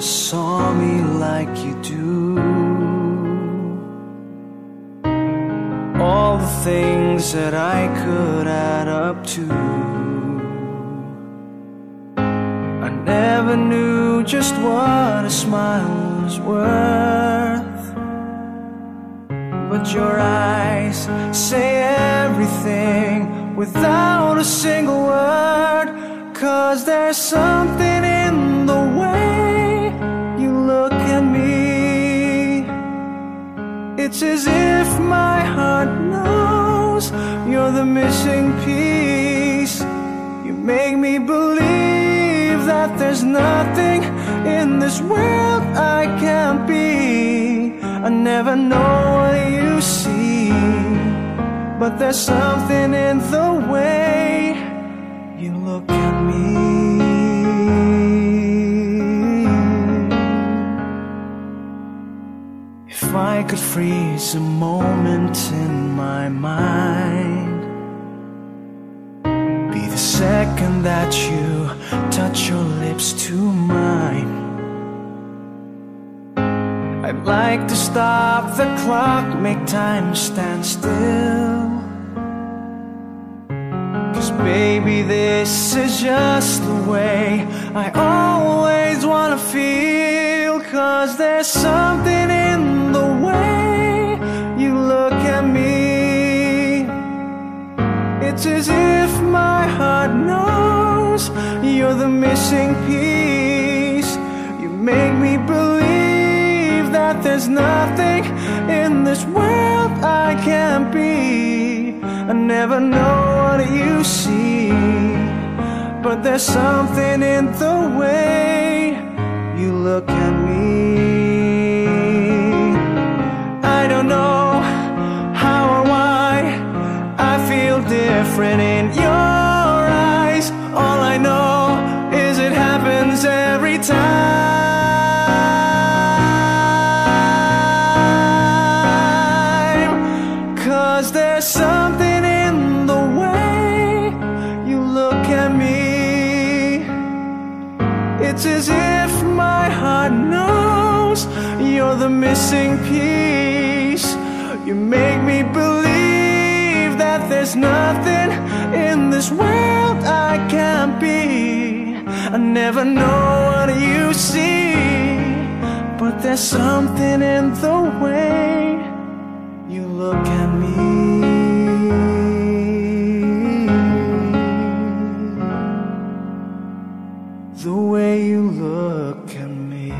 Saw me like you do. All the things that I could add up to. I never knew just what a smile was worth. But your eyes say everything without a single word. Cause there's something in the the missing piece. You make me believe that there's nothing in this world I can't be. I never know what you see, but there's something in the way you look at me. If I could freeze a moment in my mind, second that you touch your lips to mine. I'd like to stop the clock, make time stand still. Cause baby, this is just the way I always wanna feel. Cause there's something in the way you're the missing piece. You make me believe that there's nothing in this world I can't be. I never know what you see, but there's something in the way you look at me. I don't know how or why I feel different happens every time. Cause there's something in the way you look at me. It's as if my heart knows you're the missing piece. You make me believe that there's nothing in this world I can't be. I never know what you see, but there's something in the way you look at me. The way you look at me.